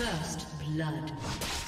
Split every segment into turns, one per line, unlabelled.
First blood.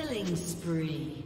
Killing spree.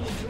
Has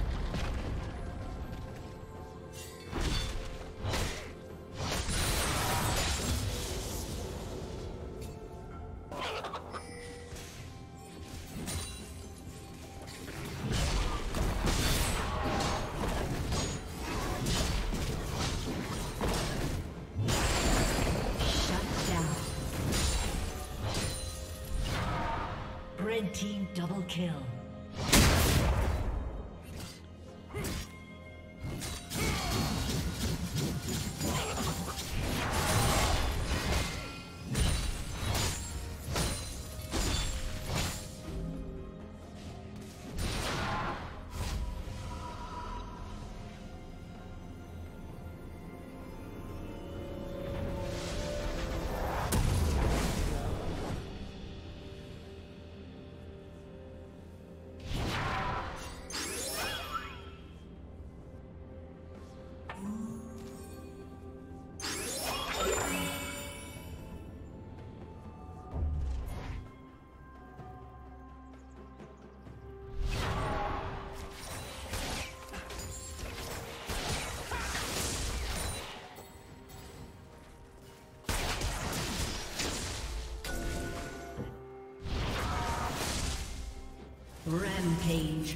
Rampage.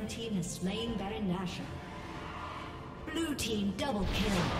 Red team has slain Baron Nashor. Blue team double kill.